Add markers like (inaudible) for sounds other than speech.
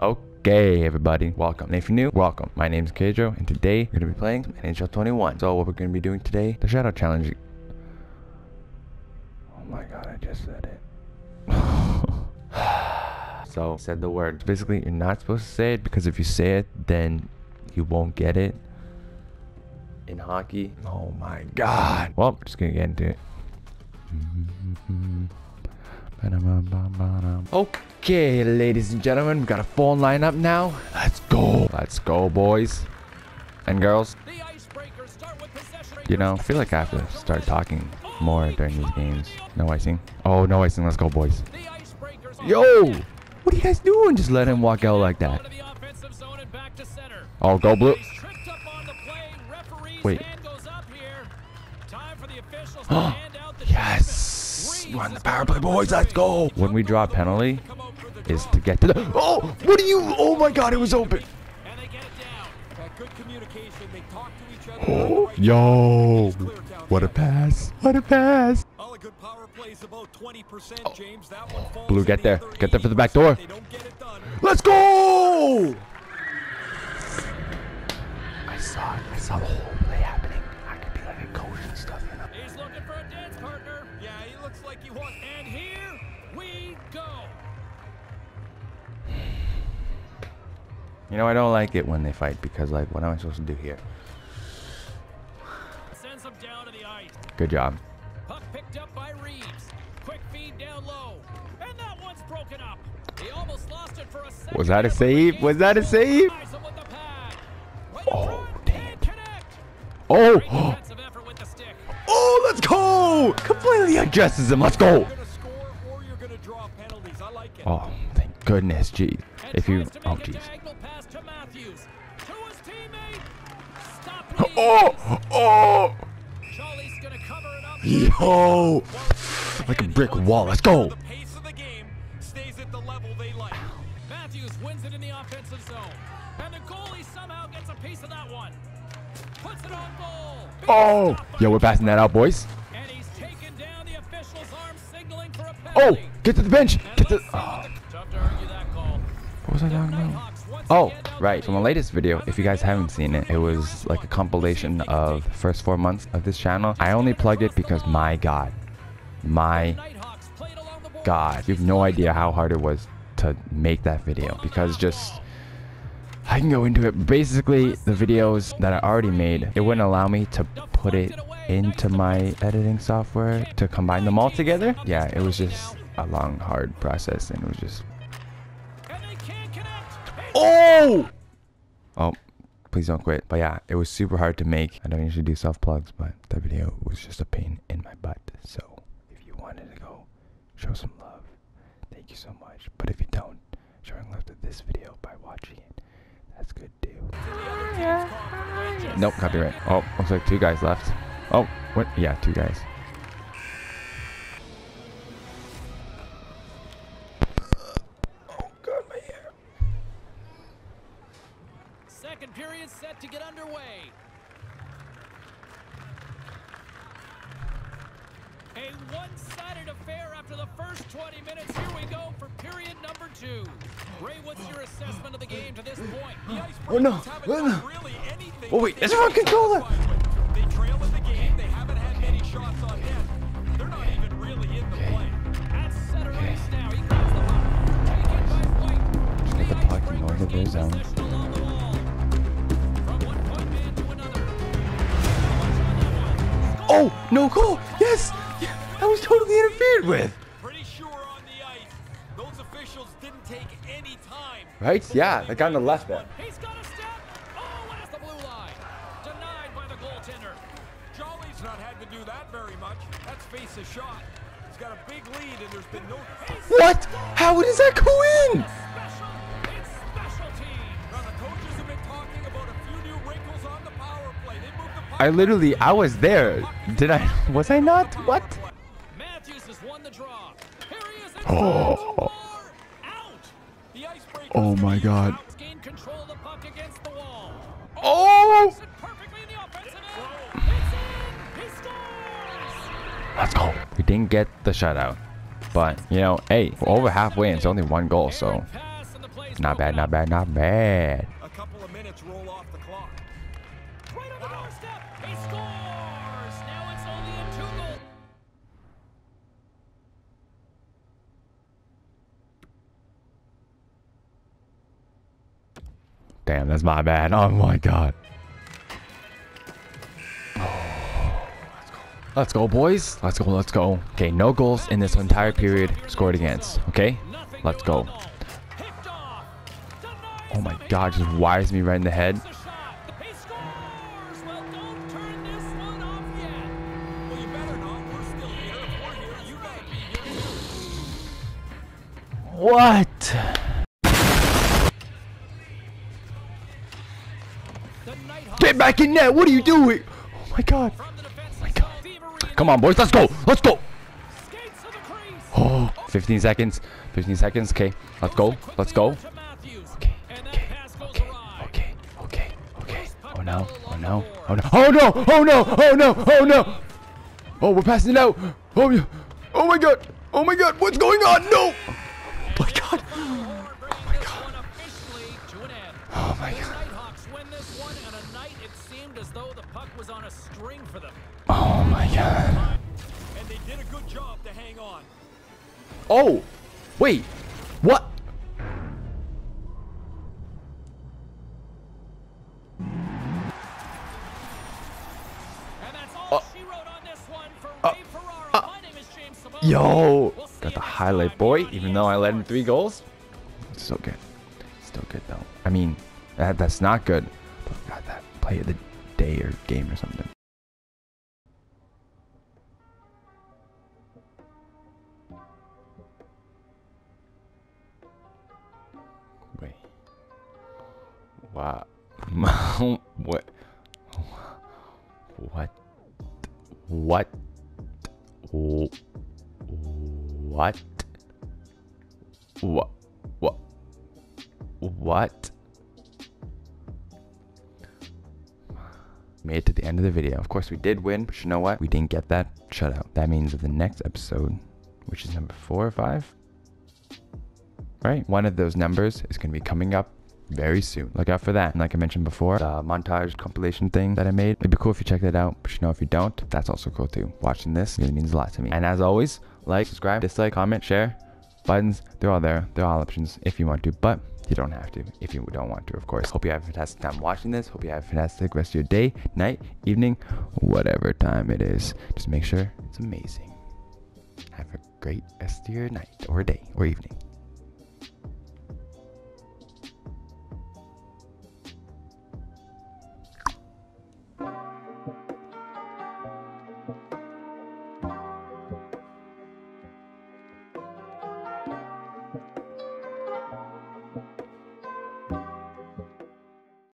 Okay, everybody, welcome. And if you're new, welcome. My name is Keijiro, and today we're gonna be playing NHL 21. So what we're gonna be doing today, the Shutout Challenge. Oh my god, I just said it. (sighs) so said the word. Basically, you're not supposed to say it because if you say it, then you won't get it. In hockey. Oh my god. Well, we're just gonna get into it. (laughs) Okay, ladies and gentlemen, we got a phone line up now. Let's go. Let's go, boys and girls. You know, I feel like I have to start talking more during these games. No icing. Oh, no icing. Let's go, boys. Yo! What are you guys doing? Just let him walk out like that. Oh, go blue. Wait. (gasps) yes! Run the power play, boys. Let's go. When we draw a penalty, is to get to the. Oh, what are you? Oh my God, it was open. Oh, yo, what a pass! What a pass! Oh. Blue, get there. Get there for the back door. Let's go! I saw it. I saw the whole looks like he wants. And here we go. You know, I don't like it when they fight because, like, what am I supposed to do here? Sends him down to the ice. Good job. Puck picked up by Reeves. Quick feed down low. And that one's broken up. He almost lost it for a second. Was that a save? Was that a save? Eyes him with the pad. Right Oh, front, dang and it. connect. Oh! Completely adjusts him. Let's go! You're gonna score or you're gonna draw penalties. I like. Oh, thank goodness. Jeez. And If you. Oh, jeez. diagonal pass to Matthews. To his teammate. Stop Oh! Oh! Charlie's gonna cover it up. Yo! Like a brick wall. Let's go! The pace of the game stays at the level they like. Matthews wins it in the offensive zone. And the goalie somehow gets a piece of that one. Puts it on goal. Oh! Yo, we're passing that out, boys. Oh! Get to the bench! Get to. Oh. what the- Tough to argue that call. What was I talking about? Oh, right. the So my latest video, if you guys haven't seen it, it was like a compilation of the first four months of this channel. I only plugged it because my God, my Nighthawks played along the boards. God, you have no idea how hard it was to make that video because just I can go into it. Basically, the videos that I already made, it wouldn't allow me to put it into my editing software to combine them all together. Yeah, it was just a long, hard process, and it was just And they can't connect. oh, oh, please don't quit. But yeah, it was super hard to make. I don't usually do self plugs, but that video was just a pain in my butt. So if you wanted to go show some love, thank you so much. But if you don't, showing love to this video by watching it, that's good too. Nope, copyright. Oh, looks like two guys left. Oh, what? Yeah, two guys. Oh god, my hair. Second period set to get underway. A one-sided affair after the first 20 minutes. Here we go for period number two. Ray, what's your assessment of the game to this point? The Oh no! Oh no! really Oh wait, that there's they a wrong should be controller! No goal! Yes! I was totally interfered with! Pretty sure on the ice. Those officials didn't take any time. Right? Yeah, the guy on the left there. He's got a step. Oh, it's the blue line. Denied by the goaltender. Jolly's not had to do that very much. That's face a shot. He's got a big lead and there's been no What? How does that go in? I literally, I was there. Did I? (laughs) Was I not? What? Matthews has won the draw. Here he is. Oh. Out. The Oh my god. Outs gain control of the puck against the wall. Oh! It perfectly in the offensive end. It's in. He scores. Let's go. We didn't get the shutout. But, you know, hey, we're over halfway and it's only one goal, so. Pass and the play's Not bad, not bad, not bad. Damn, that's my bad. Oh my god. Oh, Let's go, boys. Let's go, let's go. Okay, no goals in this entire period scored against. Okay? Let's go. Oh my god, just wires me right in the head. takes Get back in there. What are you doing? Oh my god. defensive my God. Come on, boys. Let's go. Let's go. Oh, 15 seconds. 15 seconds. Okay. Let's go. Let's go. Okay. Okay. Okay. Okay. Okay. Okay. Oh no. Oh no. Oh no. Oh no. Oh no. Oh no. Oh no. Oh, we're passing it out. Oh. Oh my god. Oh my god. What's going on? No. Puck was on a string for them. Oh my god. And they did a good job to hang on. Oh. Wait. What? And that's all Uh, she wrote on this one for uh, uh, My name is James Simone. Yo. Got the highlight boy, even though I led him three goals. Still good. Still good though. I mean, that, that's not good. But got that play of the day or game or something. Wait. Wow. what? What? What? Wh- What? What? What? What? Made it to the end of the video. Of course, we did win, but you know what? We didn't get that shutout. That means that the next episode, which is number four or five, right? One of those numbers is going to be coming up very soon. Look out for that. And like I mentioned before, the montage compilation thing that I made, it'd be cool if you check that out. But you know, if you don't, that's also cool too. Watching this really means a lot to me. And as always, like, subscribe, dislike, comment, share, buttons, they're all there. They're all options if you want to, but you don't have to if you don't want to, of course. Hope you have a fantastic time watching this. Hope you have a fantastic rest of your day, night, evening, whatever time it is. Just make sure it's amazing. Have a great rest of your night or day or evening.